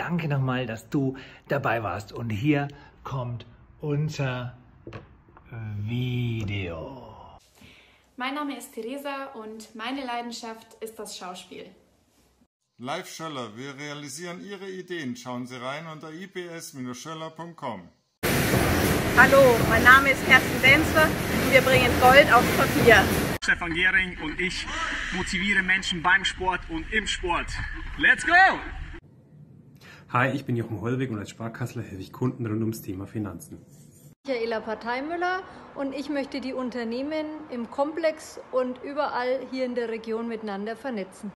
danke nochmal, dass du dabei warst. Und hier kommt unser Video. Mein Name ist Theresa und meine Leidenschaft ist das Schauspiel. Live Schöller, wir realisieren Ihre Ideen. Schauen Sie rein unter ips-schöller.com. Hallo, mein Name ist Kerstin Denzler und wir bringen Gold aufs Papier. Stefan Gehring und ich motiviere Menschen beim Sport und im Sport. Let's go! Hi, ich bin Jochen Hollweg und als Sparkassler helfe ich Kunden rund ums Thema Finanzen. Michaela Parteimüller und ich möchte die Unternehmen im Komplex und überall hier in der Region miteinander vernetzen.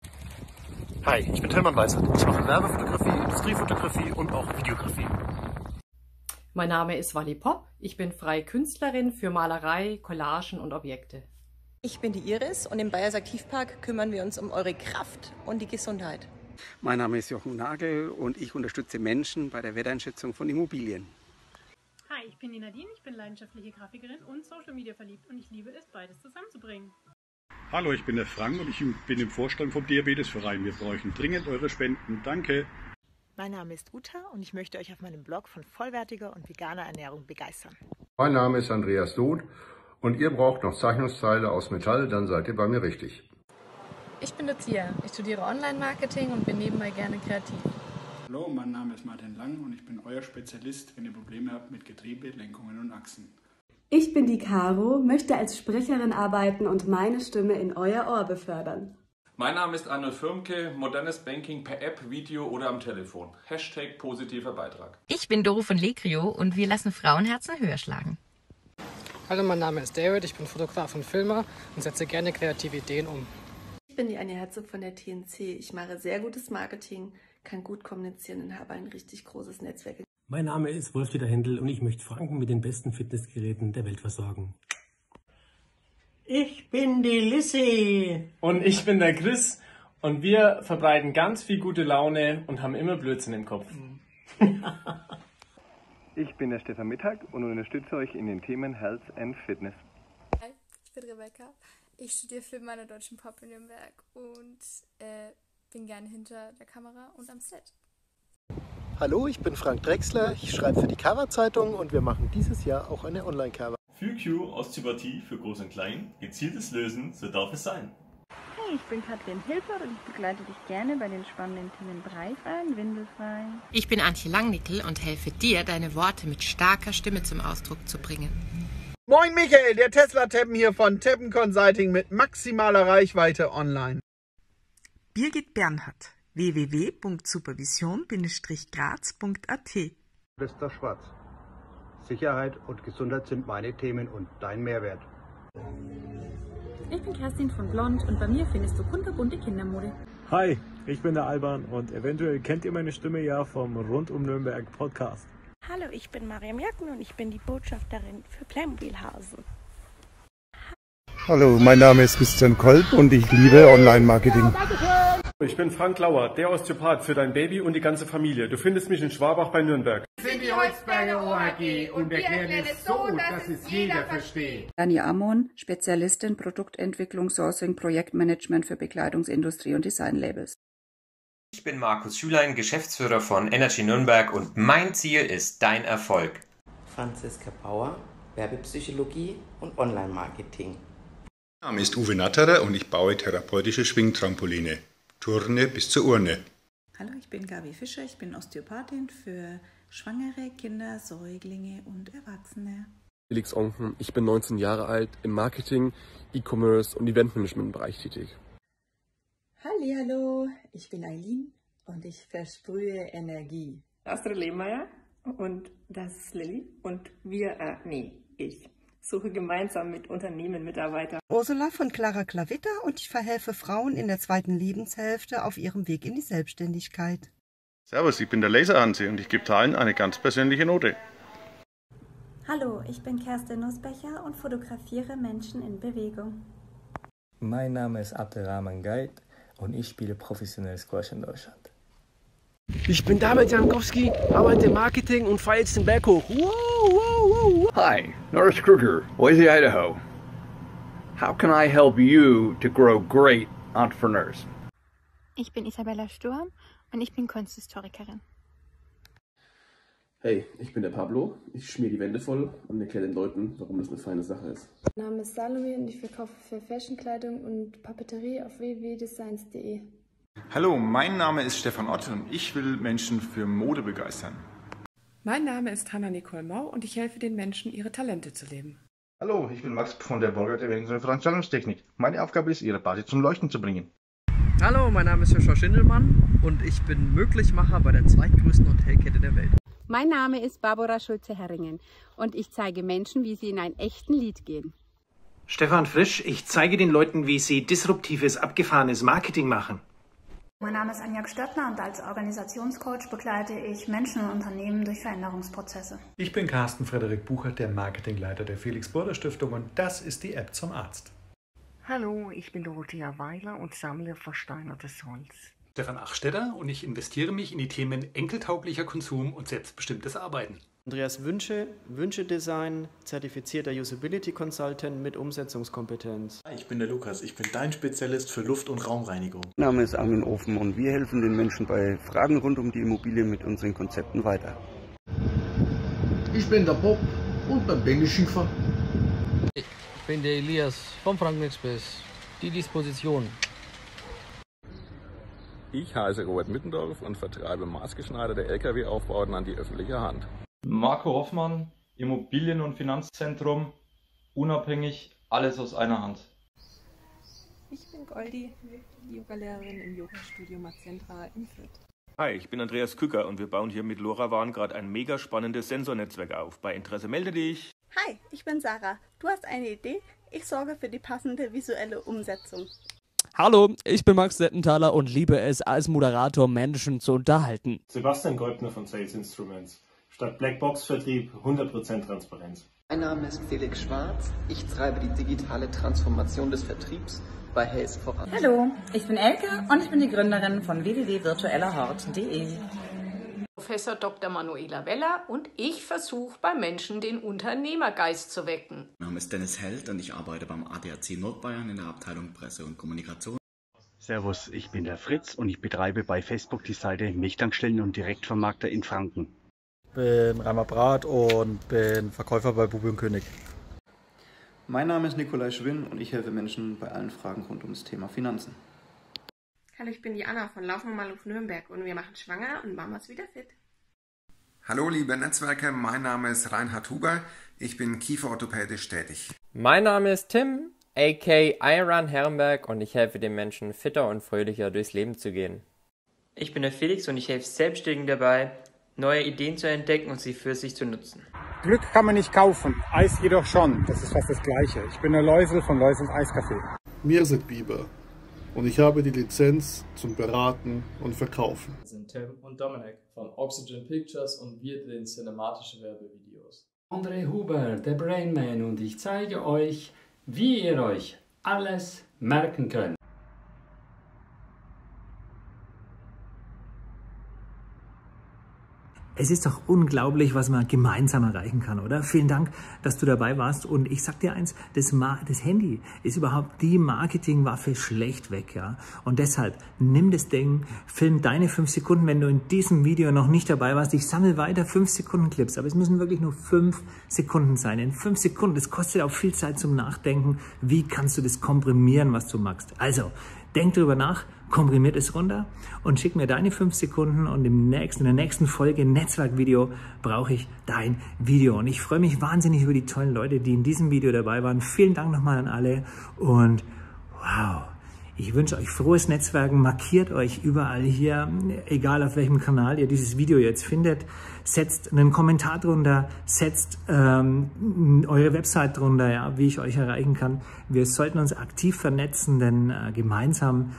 Hi, ich bin Tillmann Weizert. Ich mache Werbefotografie, Industriefotografie und auch Videografie. Mein Name ist Wally Popp. Ich bin freie Künstlerin für Malerei, Collagen und Objekte. Ich bin die Iris und im Bayers Aktivpark kümmern wir uns um eure Kraft und die Gesundheit. Mein Name ist Jochen Nagel und ich unterstütze Menschen bei der Werteinschätzung von Immobilien. Hi, ich bin die Nadine, ich bin leidenschaftliche Grafikerin und Social Media verliebt und ich liebe es, beides zusammenzubringen. Hallo, ich bin der Frank und ich bin im Vorstand vom Diabetesverein. Wir bräuchten dringend eure Spenden. Danke. Mein Name ist Uta und ich möchte euch auf meinem Blog von vollwertiger und veganer Ernährung begeistern. Mein Name ist Andreas Loth und ihr braucht noch Zeichnungsteile aus Metall, dann seid ihr bei mir richtig. Ich bin Lucia, ich studiere Online-Marketing und bin nebenbei gerne kreativ. Hallo, mein Name ist Martin Lang und ich bin euer Spezialist, wenn ihr Probleme habt mit Getriebe, Lenkungen und Achsen. Ich bin die Caro, möchte als Sprecherin arbeiten und meine Stimme in euer Ohr befördern. Mein Name ist Arnold Firmke, modernes Banking per App, Video oder am Telefon. Hashtag positiver Beitrag. Ich bin Doro von Legrio und wir lassen Frauenherzen höher schlagen. Hallo, mein Name ist David, ich bin Fotograf und Filmer und setze gerne kreative Ideen um. Ich bin die Anja Herzog von der TNC. Ich mache sehr gutes Marketing, kann gut kommunizieren und habe ein richtig großes Netzwerk. Mein Name ist Wolf-Dieter Händel und ich möchte Franken mit den besten Fitnessgeräten der Welt versorgen. Ich bin die Lissy. Und ich bin der Chris. Und wir verbreiten ganz viel gute Laune und haben immer Blödsinn im Kopf. ich bin der Stefan Mittag und unterstütze euch in den Themen Health and Fitness. Hi, ich bin Rebecca. Ich studiere Film an der Deutschen Pop in Nürnberg und äh, bin gerne hinter der Kamera und am Set. Hallo, ich bin Frank Drexler. Ich schreibe für die Cover-Zeitung und wir machen dieses Jahr auch eine Online-Cover. FuQ Osteopathie für Groß und Klein. Gezieltes Lösen, so darf es sein. Hey, ich bin Katrin Hilfer und ich begleite dich gerne bei den spannenden Themen Breifrei und Windelfrei. Ich bin Antje Langnickel und helfe dir, deine Worte mit starker Stimme zum Ausdruck zu bringen. Moin Michael, der Tesla-Teppen hier von Teppen Consulting mit maximaler Reichweite online. Birgit Bernhard, www.supervision-graz.at Bester Schwarz. Sicherheit und Gesundheit sind meine Themen und dein Mehrwert. Ich bin Kerstin von Blond und bei mir findest du kunterbunte Kindermode. Hi, ich bin der Alban und eventuell kennt ihr meine Stimme ja vom Rund um Nürnberg Podcast. Hallo, ich bin Mariam Jacken und ich bin die Botschafterin für Playmobilhausen. Hallo, mein Name ist Christian Kolb und ich liebe Online-Marketing. Ich bin Frank Lauer, der Osteopath für dein Baby und die ganze Familie. Du findest mich in Schwabach bei Nürnberg. Wir sind die Holzberger OAG und wir erklären es so, dass es jeder versteht. Dani Amon, Spezialistin Produktentwicklung, Sourcing, Projektmanagement für Bekleidungsindustrie und Designlabels. Ich bin Markus Schülein, Geschäftsführer von Energy Nürnberg und mein Ziel ist dein Erfolg. Franziska Bauer, Werbepsychologie und Online-Marketing. Mein Name ist Uwe Natterer und ich baue therapeutische Schwingtrampoline. Turne bis zur Urne. Hallo, ich bin Gabi Fischer, ich bin Osteopathin für Schwangere, Kinder, Säuglinge und Erwachsene. Felix Onken, ich bin 19 Jahre alt, im Marketing, E-Commerce und Eventmanagement-Bereich tätig. Hallo, ich bin Eileen und ich versprühe Energie. Astrid Lehmeier und das ist Lilly und wir, äh, nee, ich suche gemeinsam mit Unternehmen Mitarbeiter. Ursula von Clara Klavitter und ich verhelfe Frauen in der zweiten Lebenshälfte auf ihrem Weg in die Selbstständigkeit. Servus, ich bin der Laserhansi und ich gebe Zahlen eine ganz persönliche Note. Hallo, ich bin Kerstin Nussbecher und fotografiere Menschen in Bewegung. Mein Name ist Abdelrahman Gait und ich spiele professionell Squash in Deutschland. Ich bin David Jankowski, arbeite im Marketing und fahre jetzt den Berg hoch. Wow, wow, wow. Hi, Norris Kruger, Boise, Idaho. How can I help you to grow great entrepreneurs? Ich bin Isabella Sturm und ich bin Kunsthistorikerin. Hey, ich bin der Pablo. Ich schmier die Wände voll und erkläre den Leuten, warum das eine feine Sache ist. Mein Name ist Salome und ich verkaufe für Fashionkleidung und Papeterie auf www.designs.de. Hallo, mein Name ist Stefan Ott und ich will Menschen für Mode begeistern. Mein Name ist Hanna Nicole Mau und ich helfe den Menschen, ihre Talente zu leben. Hallo, ich bin Max von der Borgert Events und Veranstaltungstechnik. Meine Aufgabe ist, Ihre Party zum Leuchten zu bringen. Hallo, mein Name ist Joshua Schindelmann und ich bin Möglichmacher bei der zweitgrößten Hotelkette der Welt. Mein Name ist Barbara Schulze-Herringen und ich zeige Menschen, wie sie in einen echten Lied gehen. Stefan Frisch, ich zeige den Leuten, wie sie disruptives, abgefahrenes Marketing machen. Mein Name ist Anja Stöttner und als Organisationscoach begleite ich Menschen und Unternehmen durch Veränderungsprozesse. Ich bin Carsten Frederik Buchert, der Marketingleiter der Felix Burder Stiftung und das ist die App zum Arzt. Hallo, ich bin Dorothea Weiler und sammle versteinertes Holz. Stefan Achstetter und ich investiere mich in die Themen enkeltauglicher Konsum und selbstbestimmtes Arbeiten. Andreas Wünsche, Wünschedesign, zertifizierter Usability Consultant mit Umsetzungskompetenz. Ich bin der Lukas, ich bin dein Spezialist für Luft- und Raumreinigung. Mein Name ist Armin Ofen und wir helfen den Menschen bei Fragen rund um die Immobilie mit unseren Konzepten weiter. Ich bin der Bob und beim Benny Schiefer. Ich bin der Elias vom Franken Express. Die Disposition. Ich heiße Robert Mittendorf und vertreibe maßgeschneiderte Lkw-Aufbauten an die öffentliche Hand. Marco Hoffmann, Immobilien- und Finanzzentrum, unabhängig, alles aus einer Hand. Ich bin Goldi, Yogalehrerin im Yoga-Studio Mazentra in Fürth. Hi, ich bin Andreas Kücker und wir bauen hier mit LoRaWAN gerade ein mega spannendes Sensornetzwerk auf. Bei Interesse melde dich. Hi, ich bin Sarah. Du hast eine Idee? Ich sorge für die passende visuelle Umsetzung. Hallo, ich bin Max Settenthaler und liebe es, als Moderator Menschen zu unterhalten. Sebastian Goldner von Sales Instruments. Statt Blackbox-Vertrieb 100% Transparenz. Mein Name ist Felix Schwarz. Ich treibe die digitale Transformation des Vertriebs bei Hayes voran. Hallo, ich bin Elke und ich bin die Gründerin von www.virtuellerhort.de. Professor Dr. Manuela Weller und ich versuche bei Menschen den Unternehmergeist zu wecken. Mein Name ist Dennis Held und ich arbeite beim ADAC Nordbayern in der Abteilung Presse und Kommunikation. Servus, ich bin der Fritz und ich betreibe bei Facebook die Seite Milchtankstellen und Direktvermarkter in Franken. bin Reimer Brat und bin Verkäufer bei Bubi und König. Mein Name ist Nikolai Schwinn und ich helfe Menschen bei allen Fragen rund ums Thema Finanzen. Hallo, ich bin die Anna von Laufen mal auf Nürnberg und wir machen schwanger und Mamas wieder fit. Hallo liebe Netzwerke, mein Name ist Reinhard Huber, ich bin kieferorthopädisch tätig. Mein Name ist Tim, aka Iron Herrenberg und ich helfe den Menschen fitter und fröhlicher durchs Leben zu gehen. Ich bin der Felix und ich helfe Selbstständigen dabei, neue Ideen zu entdecken und sie für sich zu nutzen. Glück kann man nicht kaufen, Eis jedoch schon. Das ist fast das Gleiche. Ich bin der Läusel von Läusels Eiscafé. Mirset Bieber und ich habe die Lizenz zum Beraten und Verkaufen. Wir sind Tim und Dominik von Oxygen Pictures und wir drehen cinematische Werbevideos. André Huber, der Brainman und ich zeige euch, wie ihr euch alles merken könnt. Es ist doch unglaublich, was man gemeinsam erreichen kann, oder? Vielen Dank, dass du dabei warst. Und ich sag dir eins, das, Ma das Handy ist überhaupt die Marketingwaffe schlecht weg, ja? Und deshalb, nimm das Ding, film deine fünf Sekunden, wenn du in diesem Video noch nicht dabei warst. Ich sammle weiter fünf Sekunden Clips, aber es müssen wirklich nur fünf Sekunden sein. In fünf Sekunden, das kostet auch viel Zeit zum Nachdenken. Wie kannst du das komprimieren, was du magst? Also, denk darüber nach, komprimiert es runter und schick mir deine fünf Sekunden und im nächsten, in der nächsten Folge Netzwerkvideo brauche ich dein Video. Und ich freue mich wahnsinnig über die tollen Leute, die in diesem Video dabei waren. Vielen Dank nochmal an alle und wow. Ich wünsche euch frohes Netzwerken. Markiert euch überall hier, egal auf welchem Kanal ihr dieses Video jetzt findet. Setzt einen Kommentar drunter, setzt ähm, eure Website drunter, ja, wie ich euch erreichen kann. Wir sollten uns aktiv vernetzen, denn äh, gemeinsam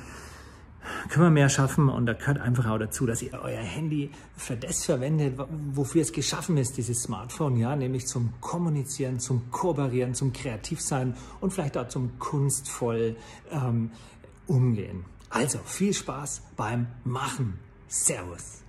können wir mehr schaffen und da gehört einfach auch dazu, dass ihr euer Handy für das verwendet, wofür es geschaffen ist, dieses Smartphone, ja, nämlich zum Kommunizieren, zum Kooperieren, zum Kreativsein und vielleicht auch zum kunstvoll ähm, umgehen. Also viel Spaß beim Machen. Servus.